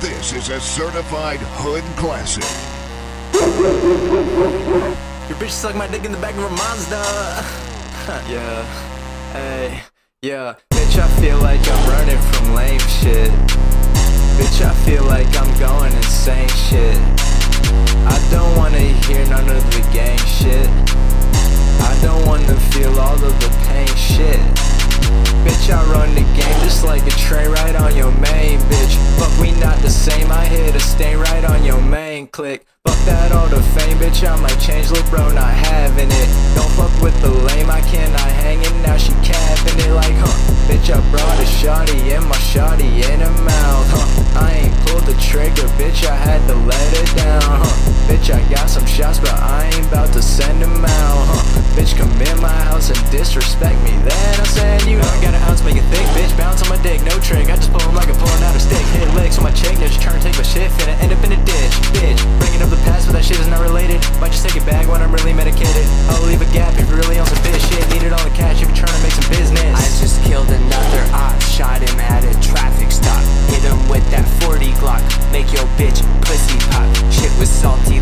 This is a certified hood classic. Your bitch suck my dick in the back of her Mazda. yeah, hey, yeah. Bitch, I feel like I'm running from lame shit. Bitch, I feel like I'm going insane shit. I don't wanna hear none of the gang shit. I don't wanna feel all of the pain shit. Bitch, I run the game just like a train right on your main bitch. Click. Fuck that all the fame, bitch. I might change, look, bro, not having it. Don't fuck with the lame. I cannot hang it. Now she capping it like, huh? Bitch, I brought a shotty and my shotty in her mouth, huh? I ain't pulled the trigger, bitch. I had to let it down, huh? Bitch, I got some shots, but I ain't about to send them out, huh? Bitch, come in my house and disrespect me, then I'll send you. I got an ounce, make it thick, bitch. Bounce on my dick, no trick. I just pull 'em like a not related. Might just take it back when I'm really medicated. I'll leave a gap if you're really on some bitch shit. Need it all the cash if you're trying to make some business. I just killed another op, shot him at a traffic stop. Hit him with that 40 Glock, make your bitch pussy pop. Shit was salty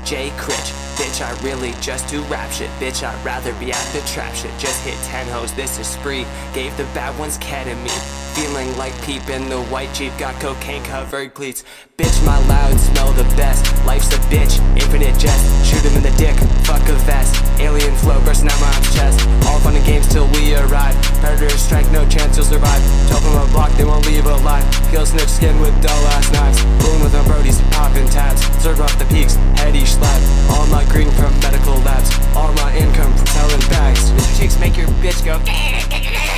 like Critch. Bitch, I really just do rap shit. Bitch, I'd rather be at the trap shit. Just hit 10 hoes, this is spree. Gave the bad ones ketamine. Feeling like peep in the white Jeep, got cocaine covered cleats. Bitch, my loud smell the best. Life's a bitch, infinite jest. Shoot him in the dick, fuck a vest. Alien flow bursting out my chest. All fun and games till we arrive. Predators strike, no chance you'll survive. Top of my block, they won't leave alive. Kill snitch skin with dull ass knives. Tabs. Circle off the peaks, heady slap. All my green from medical labs. All my income from selling bags. Cheeks make your bitch go.